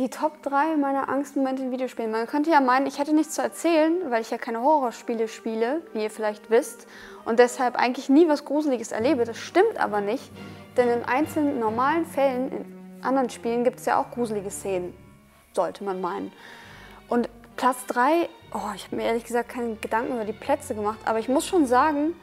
Die Top 3 meiner Angstmomente in Videospielen. Man könnte ja meinen, ich hätte nichts zu erzählen, weil ich ja keine Horrorspiele spiele, wie ihr vielleicht wisst, und deshalb eigentlich nie was Gruseliges erlebe. Das stimmt aber nicht, denn in einzelnen normalen Fällen, in anderen Spielen, gibt es ja auch gruselige Szenen, sollte man meinen. Und Platz 3, oh, ich habe mir ehrlich gesagt keine Gedanken über die Plätze gemacht, aber ich muss schon sagen,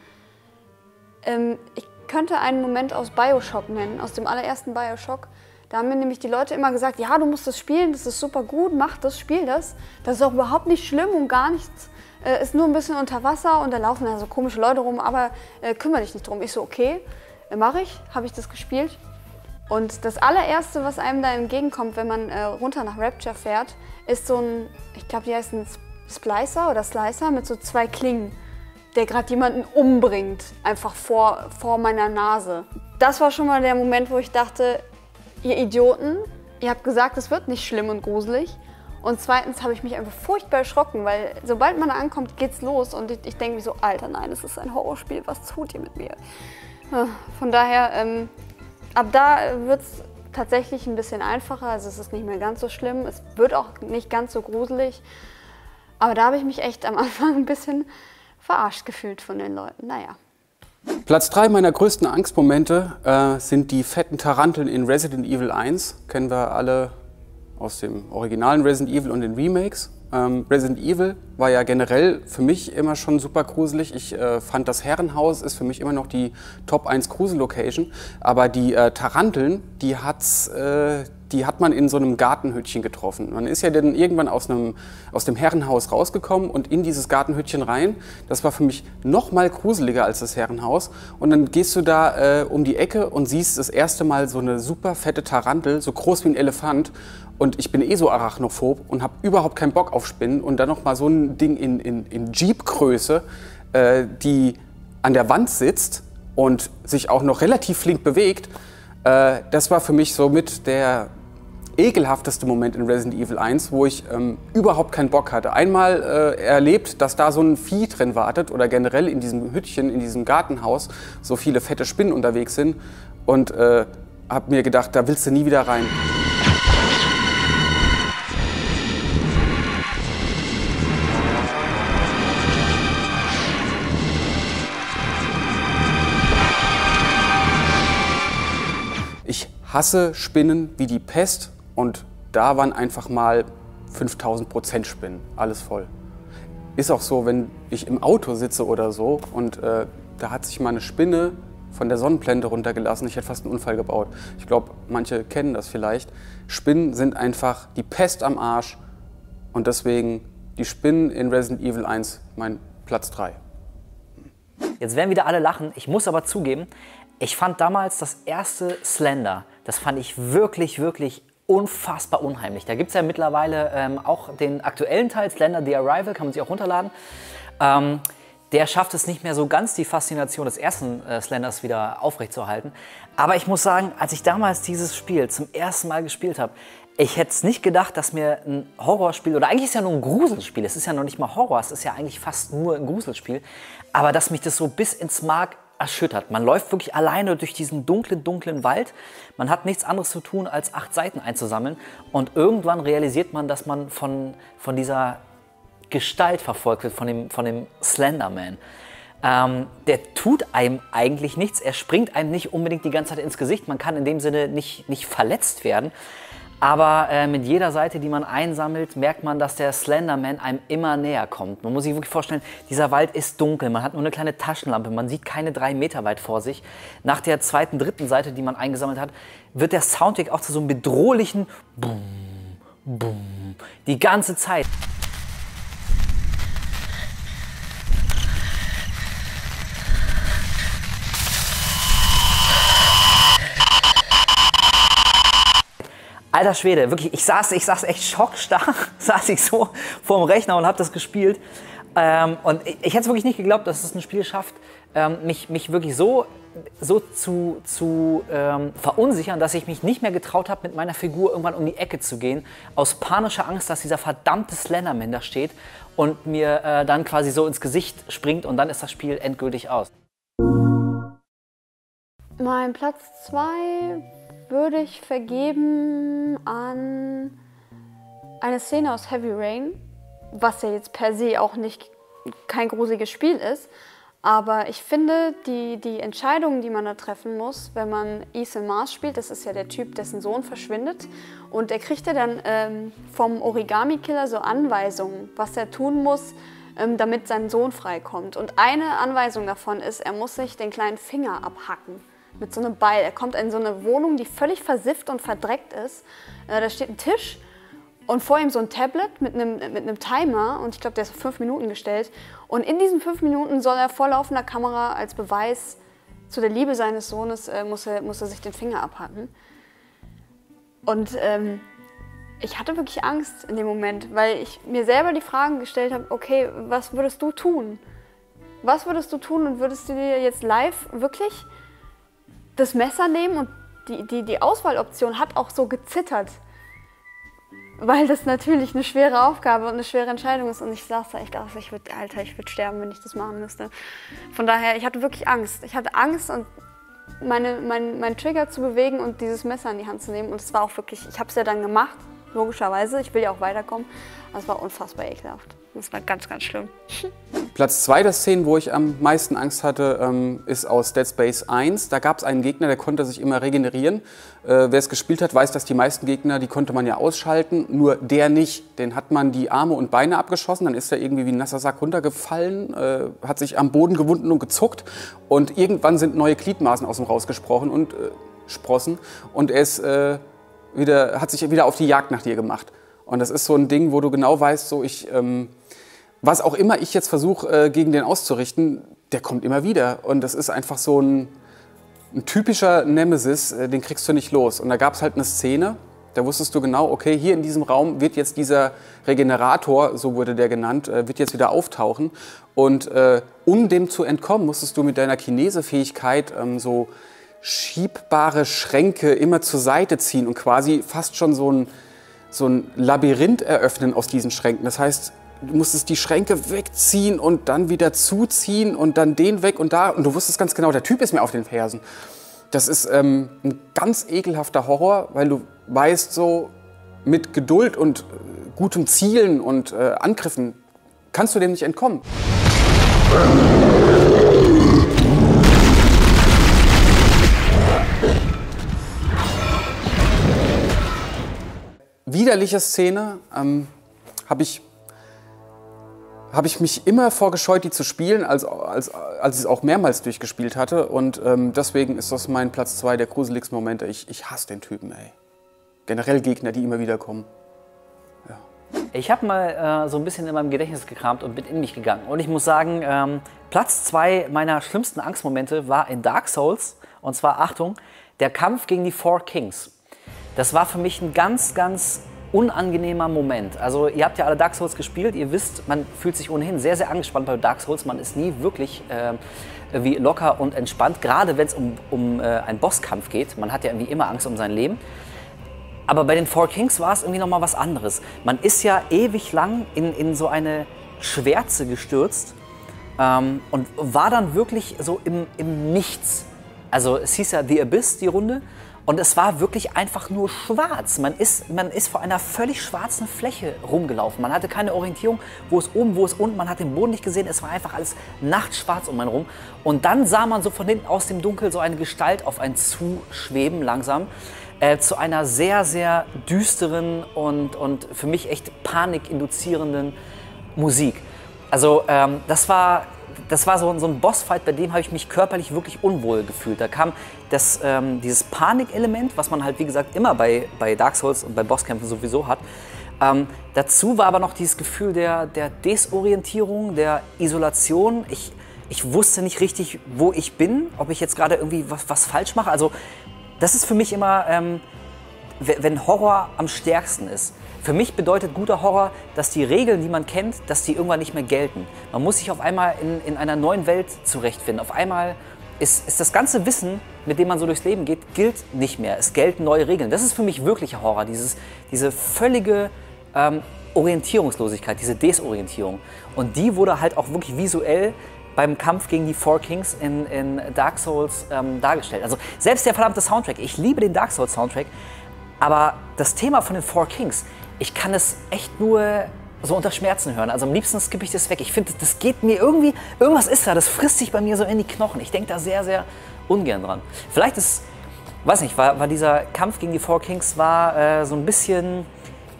ähm, ich könnte einen Moment aus Bioshock nennen, aus dem allerersten Bioshock. Da haben mir nämlich die Leute immer gesagt, ja, du musst das spielen, das ist super gut, mach das, spiel das. Das ist auch überhaupt nicht schlimm und gar nichts, äh, ist nur ein bisschen unter Wasser und da laufen da so komische Leute rum, aber äh, kümmere dich nicht drum. Ich so, okay, äh, mache ich, habe ich das gespielt. Und das allererste, was einem da entgegenkommt, wenn man äh, runter nach Rapture fährt, ist so ein, ich glaube, die heißen Splicer oder Slicer mit so zwei Klingen, der gerade jemanden umbringt, einfach vor, vor meiner Nase. Das war schon mal der Moment, wo ich dachte, ihr Idioten, ihr habt gesagt, es wird nicht schlimm und gruselig. Und zweitens habe ich mich einfach furchtbar erschrocken, weil sobald man da ankommt, geht's los. Und ich, ich denke mir so, Alter, nein, das ist ein Horrorspiel, was tut ihr mit mir? Ah, von daher, ähm, ab da wird es tatsächlich ein bisschen einfacher. Also es ist nicht mehr ganz so schlimm. Es wird auch nicht ganz so gruselig. Aber da habe ich mich echt am Anfang ein bisschen verarscht gefühlt von den Leuten. Naja. Platz 3 meiner größten Angstmomente äh, sind die fetten Taranteln in Resident Evil 1. Kennen wir alle aus dem originalen Resident Evil und den Remakes. Ähm, Resident Evil war ja generell für mich immer schon super gruselig. Ich äh, fand das Herrenhaus ist für mich immer noch die Top 1 Grusel-Location. Aber die äh, Taranteln, die hat's, äh, die hat man in so einem Gartenhütchen getroffen. Man ist ja dann irgendwann aus, einem, aus dem Herrenhaus rausgekommen und in dieses Gartenhütchen rein. Das war für mich noch mal gruseliger als das Herrenhaus. Und dann gehst du da äh, um die Ecke und siehst das erste Mal so eine super fette Tarantel, so groß wie ein Elefant. Und ich bin eh so arachnophob und habe überhaupt keinen Bock auf Spinnen. Und dann noch mal so ein Ding in, in, in Jeep-Größe, äh, die an der Wand sitzt und sich auch noch relativ flink bewegt. Äh, das war für mich somit der ekelhafteste Moment in Resident Evil 1, wo ich ähm, überhaupt keinen Bock hatte. Einmal äh, erlebt, dass da so ein Vieh drin wartet oder generell in diesem Hüttchen, in diesem Gartenhaus so viele fette Spinnen unterwegs sind und äh, habe mir gedacht, da willst du nie wieder rein. Hasse Spinnen wie die Pest und da waren einfach mal 5000 Prozent Spinnen, alles voll. Ist auch so, wenn ich im Auto sitze oder so und äh, da hat sich mal eine Spinne von der Sonnenblende runtergelassen. Ich hätte fast einen Unfall gebaut. Ich glaube, manche kennen das vielleicht. Spinnen sind einfach die Pest am Arsch und deswegen die Spinnen in Resident Evil 1 mein Platz 3. Jetzt werden wieder alle lachen. Ich muss aber zugeben, ich fand damals das erste Slender, das fand ich wirklich, wirklich unfassbar unheimlich. Da gibt es ja mittlerweile ähm, auch den aktuellen Teil, Slender The Arrival, kann man sich auch runterladen. Ähm, der schafft es nicht mehr so ganz, die Faszination des ersten äh, Slenders wieder aufrechtzuerhalten. Aber ich muss sagen, als ich damals dieses Spiel zum ersten Mal gespielt habe, ich hätte es nicht gedacht, dass mir ein Horrorspiel, oder eigentlich ist es ja nur ein Gruselspiel, es ist ja noch nicht mal Horror, es ist ja eigentlich fast nur ein Gruselspiel, aber dass mich das so bis ins Mark erschüttert. Man läuft wirklich alleine durch diesen dunklen, dunklen Wald. Man hat nichts anderes zu tun, als acht Seiten einzusammeln. Und irgendwann realisiert man, dass man von, von dieser Gestalt verfolgt wird, von dem, von dem Slenderman. Ähm, der tut einem eigentlich nichts. Er springt einem nicht unbedingt die ganze Zeit ins Gesicht. Man kann in dem Sinne nicht, nicht verletzt werden. Aber äh, mit jeder Seite, die man einsammelt, merkt man, dass der Slenderman einem immer näher kommt. Man muss sich wirklich vorstellen, dieser Wald ist dunkel, man hat nur eine kleine Taschenlampe, man sieht keine drei Meter weit vor sich. Nach der zweiten, dritten Seite, die man eingesammelt hat, wird der Soundtrack auch zu so einem bedrohlichen Boom, Boom, die ganze Zeit. Alter Schwede, wirklich, ich saß, ich saß echt schockstarr, saß ich so vorm Rechner und habe das gespielt. Ähm, und ich, ich hätte es wirklich nicht geglaubt, dass es ein Spiel schafft, ähm, mich, mich wirklich so, so zu, zu ähm, verunsichern, dass ich mich nicht mehr getraut habe, mit meiner Figur irgendwann um die Ecke zu gehen, aus panischer Angst, dass dieser verdammte Slenderman da steht und mir äh, dann quasi so ins Gesicht springt und dann ist das Spiel endgültig aus. Mein Platz 2 würde ich vergeben an eine Szene aus Heavy Rain, was ja jetzt per se auch nicht kein gruseliges Spiel ist. Aber ich finde, die, die Entscheidungen, die man da treffen muss, wenn man Ethan Mars spielt, das ist ja der Typ, dessen Sohn verschwindet, und er kriegt ja dann ähm, vom Origami-Killer so Anweisungen, was er tun muss, ähm, damit sein Sohn freikommt. Und eine Anweisung davon ist, er muss sich den kleinen Finger abhacken mit so einem Beil. Er kommt in so eine Wohnung, die völlig versifft und verdreckt ist. Äh, da steht ein Tisch und vor ihm so ein Tablet mit einem, mit einem Timer und ich glaube, der ist auf fünf Minuten gestellt. Und in diesen fünf Minuten soll er vor laufender Kamera als Beweis zu der Liebe seines Sohnes, äh, muss, er, muss er sich den Finger abhacken. Und ähm, ich hatte wirklich Angst in dem Moment, weil ich mir selber die Fragen gestellt habe, okay, was würdest du tun? Was würdest du tun und würdest du dir jetzt live wirklich das Messer nehmen? Und die, die, die Auswahloption hat auch so gezittert weil das natürlich eine schwere Aufgabe und eine schwere Entscheidung ist. Und ich saß da echt aus, ich würde, Alter, ich würde sterben, wenn ich das machen müsste. Von daher, ich hatte wirklich Angst. Ich hatte Angst und meine, mein, mein Trigger zu bewegen und dieses Messer in die Hand zu nehmen. Und es war auch wirklich, ich habe es ja dann gemacht, logischerweise. Ich will ja auch weiterkommen. Es war unfassbar ekelhaft. Das war ganz, ganz schlimm. Platz 2 der Szenen, wo ich am meisten Angst hatte, ähm, ist aus Dead Space 1. Da gab es einen Gegner, der konnte sich immer regenerieren. Äh, Wer es gespielt hat, weiß, dass die meisten Gegner, die konnte man ja ausschalten, nur der nicht. Den hat man die Arme und Beine abgeschossen, dann ist er irgendwie wie ein nasser Sack runtergefallen, äh, hat sich am Boden gewunden und gezuckt und irgendwann sind neue Gliedmaßen aus ihm rausgesprochen und äh, sprossen und er ist, äh, wieder, hat sich wieder auf die Jagd nach dir gemacht. Und das ist so ein Ding, wo du genau weißt, so ich... Ähm, was auch immer ich jetzt versuche, äh, gegen den auszurichten, der kommt immer wieder. Und das ist einfach so ein, ein typischer Nemesis, äh, den kriegst du nicht los. Und da gab es halt eine Szene, da wusstest du genau, okay, hier in diesem Raum wird jetzt dieser Regenerator, so wurde der genannt, äh, wird jetzt wieder auftauchen. Und äh, um dem zu entkommen, musstest du mit deiner Chinesefähigkeit ähm, so schiebbare Schränke immer zur Seite ziehen und quasi fast schon so ein, so ein Labyrinth eröffnen aus diesen Schränken. Das heißt, du musstest die Schränke wegziehen und dann wieder zuziehen und dann den weg und da. Und du wusstest ganz genau, der Typ ist mir auf den Fersen. Das ist ähm, ein ganz ekelhafter Horror, weil du weißt, so mit Geduld und äh, gutem Zielen und äh, Angriffen kannst du dem nicht entkommen. Widerliche Szene ähm, habe ich habe ich mich immer vorgescheut, die zu spielen, als, als, als ich es auch mehrmals durchgespielt hatte. Und ähm, deswegen ist das mein Platz zwei der gruseligsten Momente. Ich, ich hasse den Typen, ey. Generell Gegner, die immer wieder kommen. Ja. Ich habe mal äh, so ein bisschen in meinem Gedächtnis gekramt und bin in mich gegangen. Und ich muss sagen, ähm, Platz zwei meiner schlimmsten Angstmomente war in Dark Souls. Und zwar, Achtung, der Kampf gegen die Four Kings. Das war für mich ein ganz, ganz unangenehmer Moment. Also ihr habt ja alle Dark Souls gespielt, ihr wisst, man fühlt sich ohnehin sehr, sehr angespannt bei Dark Souls. Man ist nie wirklich äh, wie locker und entspannt, gerade wenn es um, um äh, einen Bosskampf geht. Man hat ja irgendwie immer Angst um sein Leben. Aber bei den Four Kings war es irgendwie nochmal was anderes. Man ist ja ewig lang in, in so eine Schwärze gestürzt ähm, und war dann wirklich so im, im Nichts. Also es hieß ja The Abyss, die Runde. Und es war wirklich einfach nur schwarz. Man ist, man ist vor einer völlig schwarzen Fläche rumgelaufen. Man hatte keine Orientierung, wo es oben, wo es unten. Man hat den Boden nicht gesehen. Es war einfach alles nachtschwarz um einen rum. Und dann sah man so von hinten aus dem Dunkel so eine Gestalt auf einen zuschweben langsam. Äh, zu einer sehr, sehr düsteren und, und für mich echt panikinduzierenden Musik. Also ähm, das war das war so, so ein Bossfight, bei dem habe ich mich körperlich wirklich unwohl gefühlt. Da kam das, ähm, dieses Panikelement, was man halt wie gesagt immer bei, bei Dark Souls und bei Bosskämpfen sowieso hat. Ähm, dazu war aber noch dieses Gefühl der, der Desorientierung, der Isolation. Ich, ich wusste nicht richtig, wo ich bin, ob ich jetzt gerade irgendwie was, was falsch mache. Also das ist für mich immer, ähm, wenn Horror am stärksten ist. Für mich bedeutet guter Horror, dass die Regeln, die man kennt, dass die irgendwann nicht mehr gelten. Man muss sich auf einmal in, in einer neuen Welt zurechtfinden. Auf einmal ist, ist das ganze Wissen, mit dem man so durchs Leben geht, gilt nicht mehr. Es gelten neue Regeln. Das ist für mich wirklicher Horror, dieses, diese völlige ähm, Orientierungslosigkeit, diese Desorientierung. Und die wurde halt auch wirklich visuell beim Kampf gegen die Four Kings in, in Dark Souls ähm, dargestellt. Also selbst der verdammte Soundtrack, ich liebe den Dark Souls Soundtrack, aber das Thema von den Four Kings, ich kann es echt nur so unter Schmerzen hören. Also am liebsten skippe ich das weg. Ich finde, das geht mir irgendwie, irgendwas ist da, das frisst sich bei mir so in die Knochen. Ich denke da sehr, sehr ungern dran. Vielleicht ist, weiß nicht, war, war dieser Kampf gegen die Four Kings war äh, so ein bisschen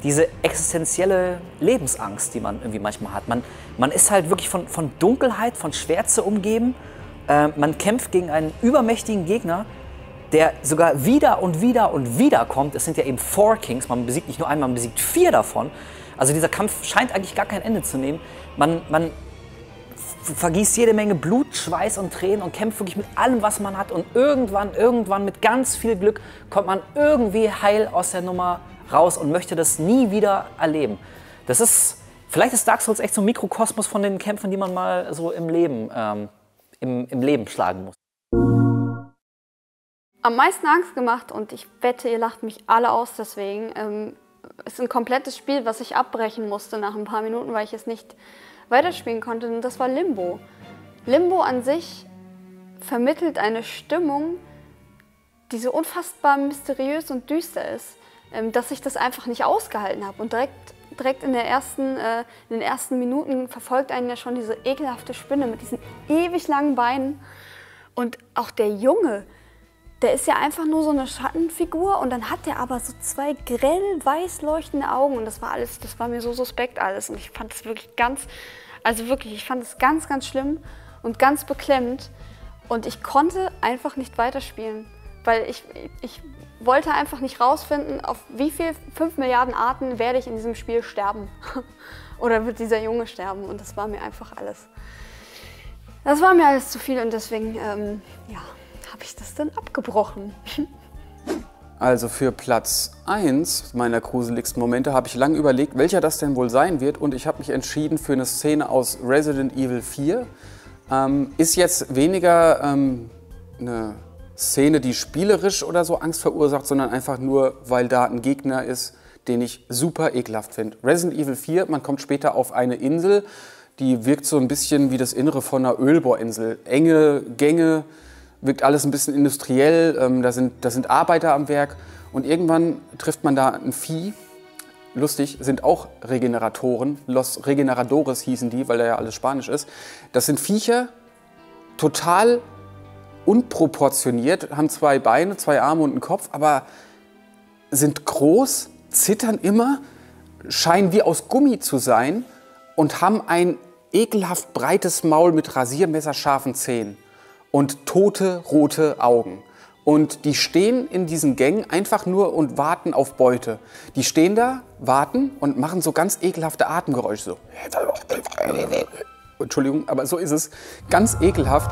diese existenzielle Lebensangst, die man irgendwie manchmal hat. Man, man ist halt wirklich von, von Dunkelheit, von Schwärze umgeben. Äh, man kämpft gegen einen übermächtigen Gegner, der sogar wieder und wieder und wieder kommt. Es sind ja eben Four Kings. Man besiegt nicht nur einen, man besiegt vier davon. Also dieser Kampf scheint eigentlich gar kein Ende zu nehmen. Man, man vergießt jede Menge Blut, Schweiß und Tränen und kämpft wirklich mit allem, was man hat. Und irgendwann, irgendwann mit ganz viel Glück kommt man irgendwie heil aus der Nummer raus und möchte das nie wieder erleben. Das ist, vielleicht ist Dark Souls echt so ein Mikrokosmos von den Kämpfen, die man mal so im Leben, ähm, im, im Leben schlagen muss. Am meisten Angst gemacht und ich wette, ihr lacht mich alle aus deswegen. Ähm, ist ein komplettes Spiel, was ich abbrechen musste nach ein paar Minuten, weil ich es nicht weiterspielen konnte. Und das war Limbo. Limbo an sich vermittelt eine Stimmung, die so unfassbar mysteriös und düster ist, ähm, dass ich das einfach nicht ausgehalten habe. Und direkt, direkt in, ersten, äh, in den ersten Minuten verfolgt einen ja schon diese ekelhafte Spinne mit diesen ewig langen Beinen. Und auch der Junge, der ist ja einfach nur so eine Schattenfigur und dann hat der aber so zwei grell weiß leuchtende Augen und das war alles, das war mir so suspekt alles und ich fand es wirklich ganz, also wirklich, ich fand es ganz, ganz schlimm und ganz beklemmend und ich konnte einfach nicht weiterspielen, weil ich, ich wollte einfach nicht rausfinden, auf wie viel 5 Milliarden Arten werde ich in diesem Spiel sterben oder wird dieser Junge sterben und das war mir einfach alles, das war mir alles zu viel und deswegen, ähm, ja habe ich das dann abgebrochen. Also für Platz 1 meiner gruseligsten Momente habe ich lange überlegt, welcher das denn wohl sein wird und ich habe mich entschieden für eine Szene aus Resident Evil 4. Ähm, ist jetzt weniger ähm, eine Szene, die spielerisch oder so Angst verursacht, sondern einfach nur, weil da ein Gegner ist, den ich super ekelhaft finde. Resident Evil 4, man kommt später auf eine Insel, die wirkt so ein bisschen wie das Innere von einer Ölbohrinsel. Enge Gänge, wirkt alles ein bisschen industriell, ähm, da, sind, da sind Arbeiter am Werk und irgendwann trifft man da ein Vieh. Lustig, sind auch Regeneratoren, Los Regeneradores hießen die, weil da ja alles Spanisch ist. Das sind Viecher, total unproportioniert, haben zwei Beine, zwei Arme und einen Kopf, aber sind groß, zittern immer, scheinen wie aus Gummi zu sein und haben ein ekelhaft breites Maul mit rasiermesserscharfen Zähnen und tote rote Augen. Und die stehen in diesen Gängen einfach nur und warten auf Beute. Die stehen da, warten und machen so ganz ekelhafte Atemgeräusche. So. Entschuldigung, aber so ist es. Ganz ekelhaft.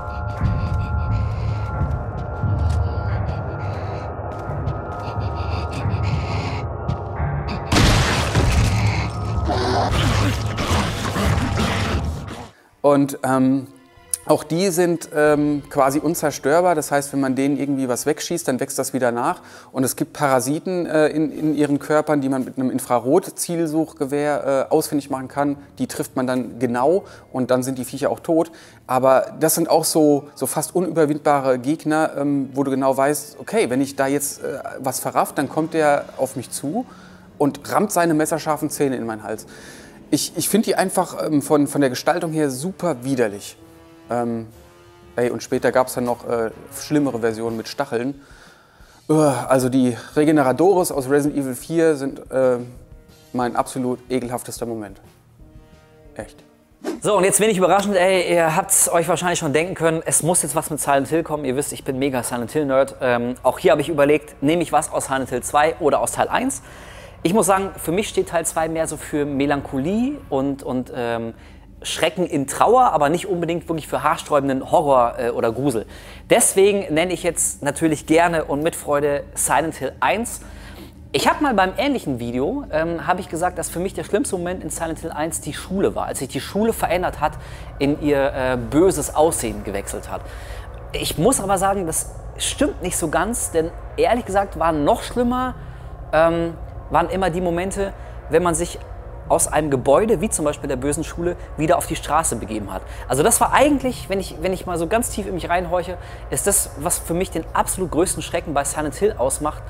Und ähm, auch die sind ähm, quasi unzerstörbar. Das heißt, wenn man denen irgendwie was wegschießt, dann wächst das wieder nach. Und es gibt Parasiten äh, in, in, ihren Körpern, die man mit einem Infrarot-Zielsuchgewehr äh, ausfindig machen kann. Die trifft man dann genau und dann sind die Viecher auch tot. Aber das sind auch so, so fast unüberwindbare Gegner, ähm, wo du genau weißt, okay, wenn ich da jetzt äh, was verrafft, dann kommt der auf mich zu und rammt seine messerscharfen Zähne in meinen Hals. Ich, ich finde die einfach ähm, von, von der Gestaltung her super widerlich. Ähm, ey, und später gab es dann noch äh, schlimmere Versionen mit Stacheln. Uh, also die Regeneradores aus Resident Evil 4 sind äh, mein absolut ekelhaftester Moment. Echt. So, und jetzt wenig überraschend, ey, ihr habt es euch wahrscheinlich schon denken können, es muss jetzt was mit Silent Hill kommen. Ihr wisst, ich bin mega Silent Hill-Nerd. Ähm, auch hier habe ich überlegt, nehme ich was aus Silent Hill 2 oder aus Teil 1? Ich muss sagen, für mich steht Teil 2 mehr so für Melancholie und, und ähm, Schrecken in Trauer, aber nicht unbedingt wirklich für haarsträubenden Horror äh, oder Grusel. Deswegen nenne ich jetzt natürlich gerne und mit Freude Silent Hill 1. Ich habe mal beim ähnlichen Video, ähm, habe ich gesagt, dass für mich der schlimmste Moment in Silent Hill 1 die Schule war, als sich die Schule verändert hat, in ihr äh, böses Aussehen gewechselt hat. Ich muss aber sagen, das stimmt nicht so ganz, denn ehrlich gesagt waren noch schlimmer, ähm, waren immer die Momente, wenn man sich aus einem Gebäude, wie zum Beispiel der bösen Schule, wieder auf die Straße begeben hat. Also das war eigentlich, wenn ich, wenn ich mal so ganz tief in mich reinhorche, ist das, was für mich den absolut größten Schrecken bei Silent Hill ausmacht.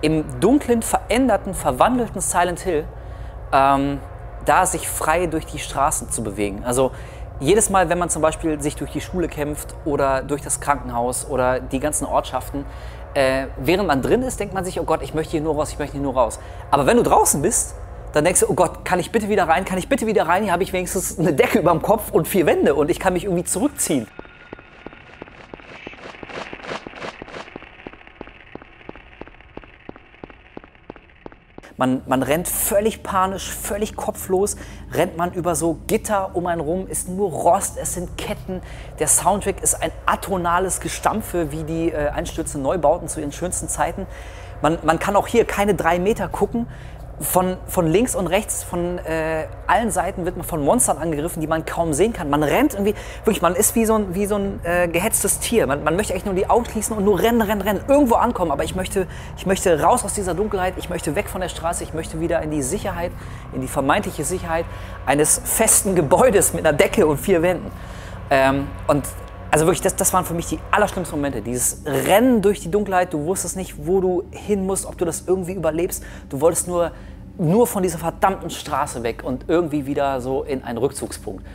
Im dunklen, veränderten, verwandelten Silent Hill ähm, da sich frei durch die Straßen zu bewegen. Also jedes Mal, wenn man zum Beispiel sich durch die Schule kämpft oder durch das Krankenhaus oder die ganzen Ortschaften, äh, während man drin ist, denkt man sich, oh Gott, ich möchte hier nur raus, ich möchte hier nur raus. Aber wenn du draußen bist, dann denkst du, oh Gott, kann ich bitte wieder rein, kann ich bitte wieder rein? Hier habe ich wenigstens eine Decke über dem Kopf und vier Wände und ich kann mich irgendwie zurückziehen. Man, man rennt völlig panisch, völlig kopflos, rennt man über so Gitter um einen rum, ist nur Rost, es sind Ketten. Der Soundtrack ist ein atonales Gestampfe wie die äh, einstürzenden Neubauten zu ihren schönsten Zeiten. Man, man kann auch hier keine drei Meter gucken, von, von links und rechts, von äh, allen Seiten wird man von Monstern angegriffen, die man kaum sehen kann. Man rennt irgendwie, wirklich, man ist wie so ein, wie so ein äh, gehetztes Tier. Man, man möchte echt nur die Augen schließen und nur rennen, rennen, rennen, irgendwo ankommen. Aber ich möchte, ich möchte raus aus dieser Dunkelheit, ich möchte weg von der Straße, ich möchte wieder in die Sicherheit, in die vermeintliche Sicherheit eines festen Gebäudes mit einer Decke und vier Wänden. Ähm, und also wirklich, das, das waren für mich die allerschlimmsten Momente. Dieses Rennen durch die Dunkelheit, du wusstest nicht, wo du hin musst, ob du das irgendwie überlebst. Du wolltest nur, nur von dieser verdammten Straße weg und irgendwie wieder so in einen Rückzugspunkt.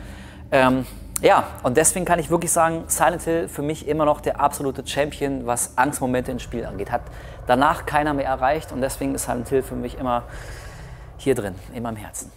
Ähm, ja, und deswegen kann ich wirklich sagen, Silent Hill für mich immer noch der absolute Champion, was Angstmomente ins Spiel angeht. Hat danach keiner mehr erreicht und deswegen ist Silent Hill für mich immer hier drin, in meinem Herzen.